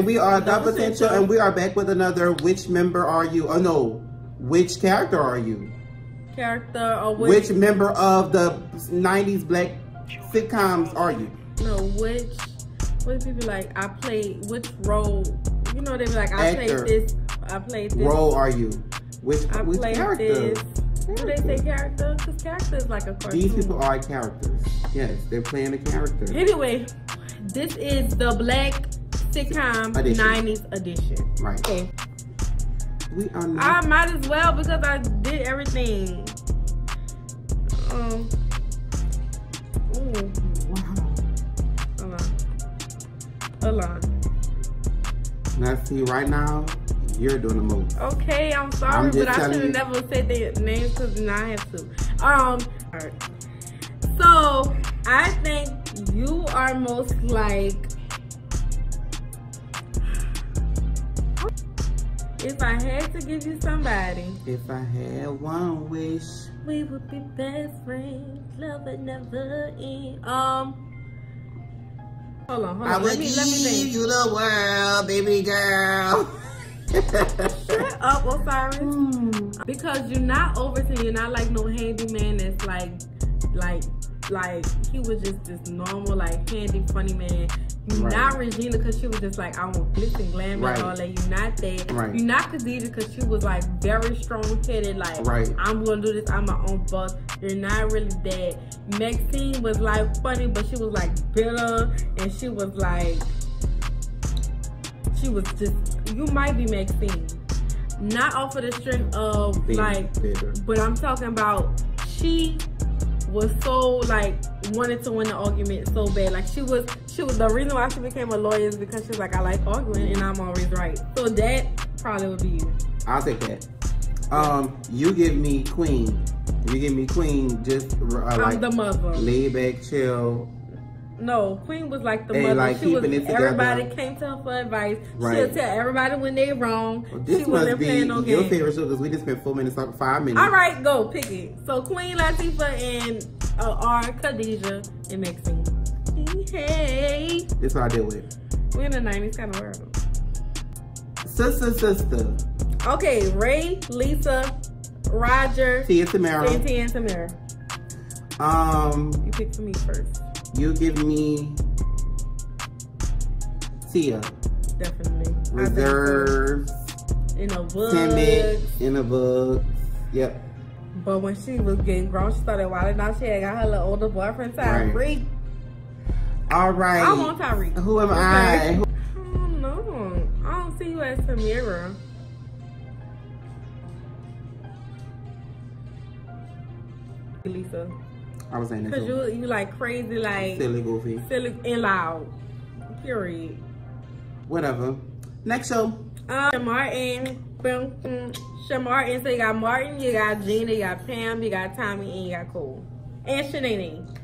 and we are the potential, and we are back with another. Which member are you? Oh no, which character are you? Character or which, which member of the '90s black sitcoms are you? No, which what people like? I played which role? You know, they be like, I Actor. played this. I played this. Role are you? Which I which character? This. Do they say character? Because character is like a cartoon. These people are characters. Yes, they're playing a character. Anyway, this is the black sitcom edition. 90s edition. Right. Okay. We are not. I might as well because I did everything. Um. Ooh. Wow. Hold on. Hold on. Now see, right now, you're doing the move. Okay, I'm sorry, I'm but I should have never said their names because now I have to. Um, So, I think you are most like If I had to give you somebody. If I had one wish. We would be best friends. Love would never end. Um. Hold on, hold on. I would give you the world, baby girl. Shut up, Osiris. Mm. Because you're not Overton. You're not like no handyman that's like, like, like he was just this normal, like handy, funny man. You're right. not Regina because she was just like, I want glitz and glam right. and all that. You're not that. Right. You're not Khadijah because she was like very strong headed, like, right. I'm gonna do this, I'm my own boss. You're not really that. Maxine was like funny, but she was like bitter and she was like, she was just, you might be Maxine. Not off of the strength of Being like, bitter. but I'm talking about she was so like wanted to win the argument so bad. Like she was, she was the reason why she became a lawyer is because she's like, I like arguing and I'm always right. So that probably would be you. I'll take that. Um, you give me queen. You give me queen. Just uh, I'm like the mother. Lay back, chill. No, Queen was like the mother. Like she was everybody came to her for advice. Right. She'll tell everybody when they're wrong. Well, this she wasn't playing no your game. favorite show because we just spent four minutes talking five minutes. All right, go pick it. So Queen Latifah and uh, R Khadijah and Maxine. Hey. This what I did with. We're in the nineties, kind of weird. Sister, sister. Okay, Ray, Lisa, Roger, Tia, Tamera, Tia, and Tamera. Um, you pick for me first. You give me Tia. Definitely. Reserves. In a book. Timid. In a book. Yep. But when she was getting grown, she started wilding out. She had got her little older boyfriend, Tyreek. Right. All right. I want Tyreek. Who am okay. I? I don't know. I don't see you as Tamera. Lisa. I was saying that Cause you you like crazy, like silly, goofy, silly and loud. Period. Whatever. Next show. Um, Martin. Martin. So you got Martin, you got Gina, you got Pam, you got Tommy, and you got Cole. And Shanae.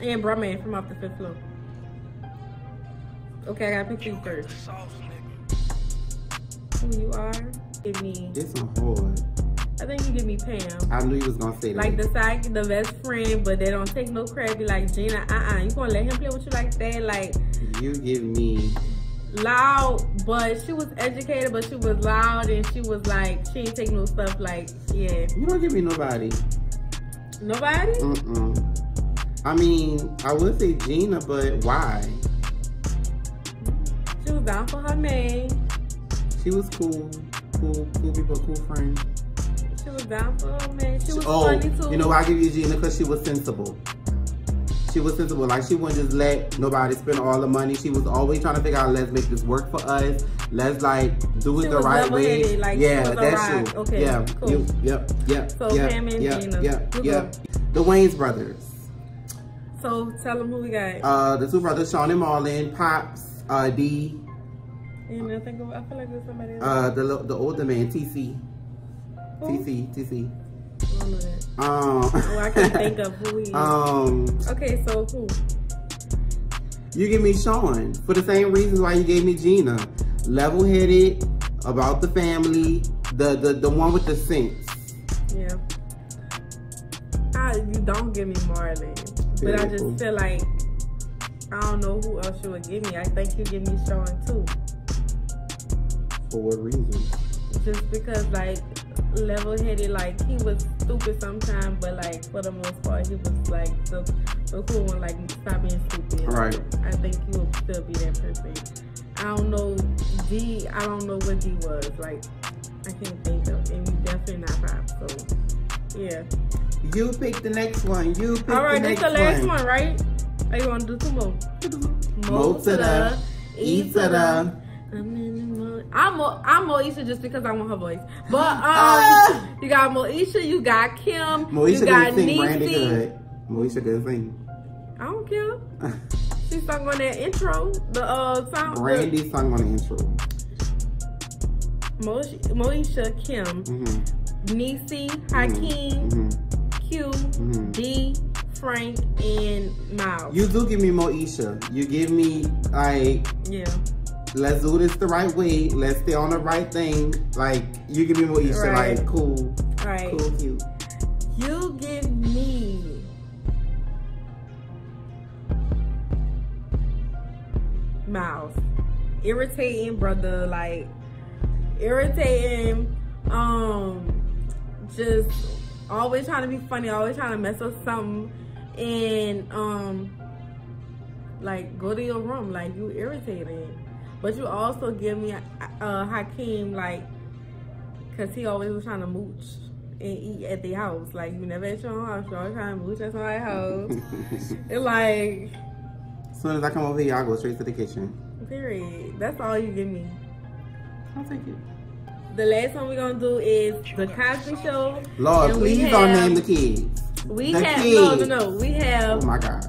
And Bruh-Man from off the fifth floor. Okay, I gotta pick you first. Who you are? Give me. This one hard. I think you give me Pam. I knew you was gonna say that. Like the side, the best friend, but they don't take no credit. Like Gina, uh-uh. You gonna let him play with you like that? Like you give me loud, but she was educated, but she was loud and she was like she ain't take no stuff. Like yeah. You don't give me nobody. Nobody? Mm-mm. I mean, I would say Gina, but why? She was down for her man. She was cool, cool, cool people, cool friend. She was down for her man. She was oh, funny too. You know why I give you Gina? Because she was sensible. She was sensible. Like she wouldn't just let nobody spend all the money. She was always trying to figure out, let's make this work for us. Let's like do it she the right way. Like, yeah, that's true. Okay, yeah, cool. You, yep, yep. So yep, Pam and yep, Gina. Yep, yep. The Wayans brothers. So tell them who we got. Uh, the two brothers, Shawn and Marlon, Pops, uh, D. And I think I feel like there's somebody else. Uh, the the older man, TC. TC, TC. Um, oh, I can't think of who he is. Um, okay, so who? You give me Shawn for the same reasons why you gave me Gina. Level-headed, about the family, the the the one with the sense. Yeah. I, you don't give me Marlon, but I just feel like I don't know who else you would give me. I think you give me Shawn too. For what reason? Just because like level headed, like he was stupid sometimes, but like for the most part he was like the, the cool one, like stop being stupid. Right. I think you would still be that person. I don't know D I don't know what D was. Like I can't think of and you definitely not five, so yeah. You pick the next one. You pick All right, the next one. All right, this the last one. one, right? Are you want to do two more? Mo to the, E to the. I'm the mo- I'm Mo, I'm Moesha just because I want her voice. But um, Ah. you got Moesha, you got Kim, Moesha you got can sing Brandy Niecy. good. Moesha can sing. I don't care. She sung on that intro, the uh song. Brandy sung on the intro. Moesha, Moesha, Kim, Mm-hmm. Niecy, Hakeem, Mm-hmm. Q, Mhm. D, Frank, and Miles. You do give me Moesha. You give me like yeah. let's do this the right way. Let's stay on the right thing. Like you give me Moesha, Right. like cool, Right. cool, cute. You give me Miles. Irritating brother, like irritating, um just always trying to be funny, always trying to mess up something and um like go to your room, like you irritating. But you also give me uh Hakeem like cause he always was trying to mooch and eat at the house. Like you never at your own house, you always trying to mooch at somebody's house. it's like As soon as I come over here, I go straight to the kitchen. period. That's all you give me. I'll take it. The last one we're gonna do is the Cosby Show. Lord, And please don't name the kids. We The have no, no, no. We have. Oh my God.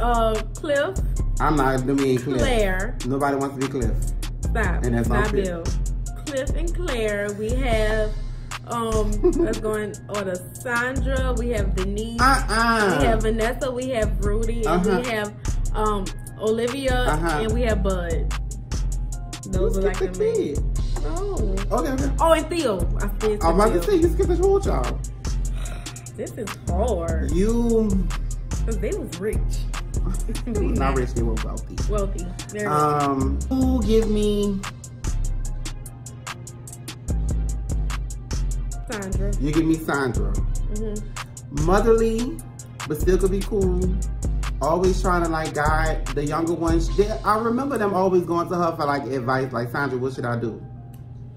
uh Cliff, I'm not and Cliff. Claire. Nobody wants to be Cliff. Stop. And that's not. Bill. Cliff and Claire. We have um let's go in order. Sondra. We have Denise. Uh-uh. We have Vanessa. We have Rudy. And Uh-huh. we have um Olivia. Uh-huh. And we have Bud. Those are like the the main. No. Okay, okay. Oh, and Theo. I said I'm about to say, you skipped the whole child. This is hard. You, Because they was rich. not rich, they were wealthy. Wealthy. Very Um, who give me, Sondra. you give me Sondra. hmm Motherly, but still could be cool. Always trying to like guide the younger ones. They, I remember them always going to her for like advice, like Sondra, what should I do?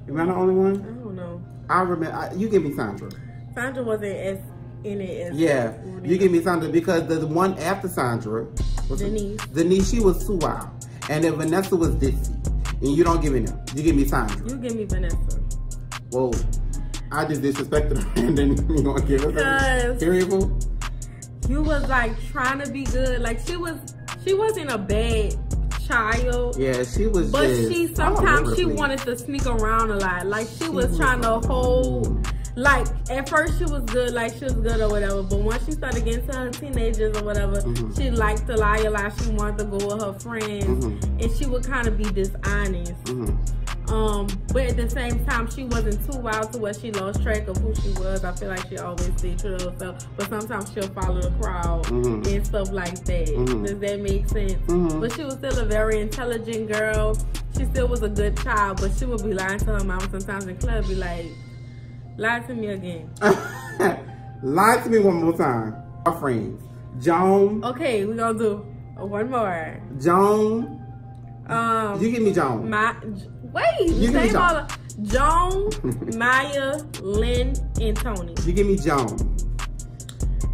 Am I the only one? I don't know. I remember. I, you give me Sondra. Sondra wasn't as in it as Yeah, Rudy. you give me Sondra because the one after Sondra, was it- Denise. Denise, she was too wild, and then Vanessa was ditzy, and you don't give me them. You give me Sondra. You give me Vanessa. Whoa, I just disrespected her, and then you gonna give her terrible. You was like trying to be good. Like she was she wasn't a bad child. Yeah, she was. But just she sometimes she place. wanted to sneak around a lot. Like she, She was, was trying to hold like at first she was good, like she was good or whatever. But once she started getting to her teenagers or whatever, Mhm. she liked to lie a lot. She wanted to go with her friends, Mhm. and she would kind of be dishonest. Mhm. Um, but at the same time, she wasn't too wild to where she lost track of who she was. I feel like she always true to herself, but sometimes she'll follow the crowd Mhm. and stuff like that. Mhm. Does that make sense? Mhm. But she was still a very intelligent girl. She still was a good child, but she would be lying to her mom sometimes in club, be like, lie to me again. Lie to me one more time. Our friends, Joan, Okay, we're gonna do one more. Joan. Um, You give me Joan. my wait, You give me same Joan. Joan, Maya, Lynn, and Toni. You give me Joan.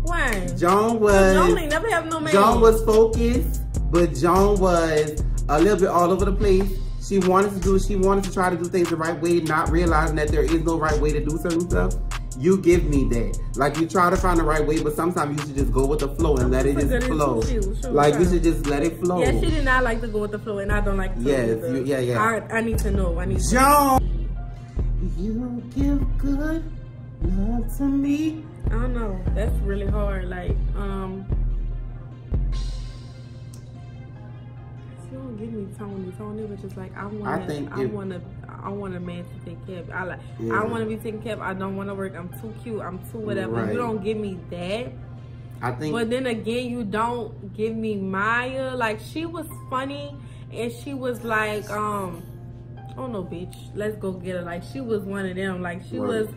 Why? Joan was. Joan ain't never have no man. Joan was focused, but Joan was a little bit all over the place. She wanted to do, she wanted to try to do things the right way, not realizing that there is no right way to do certain stuff. You give me that. Like you try to find the right way, but sometimes you should just go with the flow and let it just flow. it, too. She was Like you should just let it flow. Yeah, she did not like to go with the flow, and I don't like to. Yes, you- yeah, yeah. I, I need to know. I need to Joan, you give good love to me. I don't know. That's really hard. Like, um, she don't give me Toni. Toni was just like, I want. I think I want to. I want a man to take care of. I like. Yeah. I want to be taken care of. I don't want to work. I'm too cute. I'm too whatever. Right. You don't give me that. I think. But then again, you don't give me Maya. Like she was funny, and she was like, um, oh no, bitch, let's go get her. Like she was one of them. Like she right. was.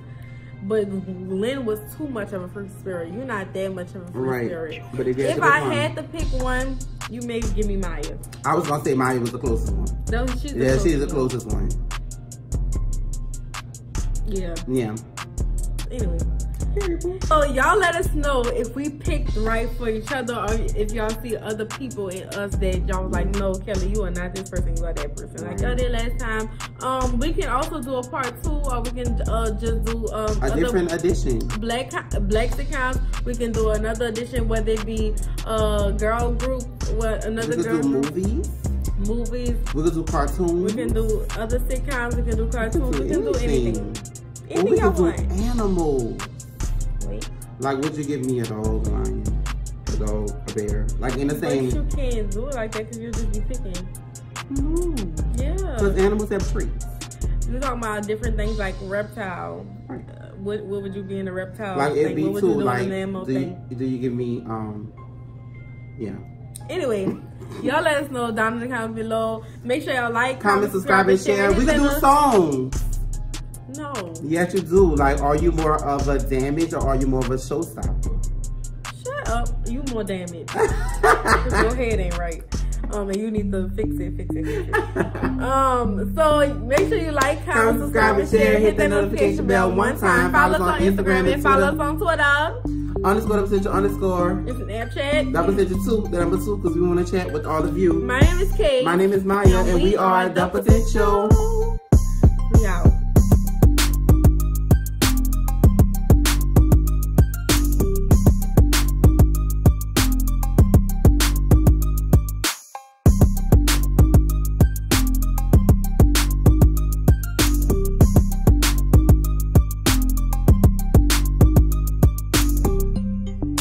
But Lynn was too much of a free spirit. You're not that much of a free right. spirit. But if I had to pick one, you may give me Maya. I was gonna say Maya was the closest one. No, she's yeah, she's the closest one. one. Yeah. Yeah. Anyway. So y'all let us know if we picked right for each other or if y'all see other people in us that y'all was like, no, Kelly, you are not this person, you are that person. Like I did last time. Um, we can also do a part two or we can uh, just do um, a different edition. Black Black accounts. We can do another edition, whether it be a girl group, what another we girl do movies. Movies. We can do cartoons. We can do other sitcoms. We can do cartoons. We can do anything. Anything, we can do want. animals. Like, would you give me a dog, a lion, a dog, a bear? Like in the same. But you can't do it like that because you'll just be picking. No. Yeah. Because animals have traits. We're talking about different things like reptile. Right. Uh, what what would you be in a reptile? Like it'd be too like. Do you, do you give me um? Yeah. Anyway. Y'all let us know down in the comments below. Make sure y'all like, comment, subscribe, and share. We can do songs. No. Yes, you do. Like, are you more of a damage or are you more of a showstopper? Shut up. You more damage. your head ain't right. Um, and you need to fix it, fix it, fix it. um, so make sure you like, comment, subscribe, and share. Hit that notification bell one time. Follow us on Instagram and follow us on Twitter. Underscore double potential underscore. It's an Snapchat. Double potential two, the number two, because we want to chat with all of you. My name is Kate. My name is Maya, and, and we, are the potential. potential.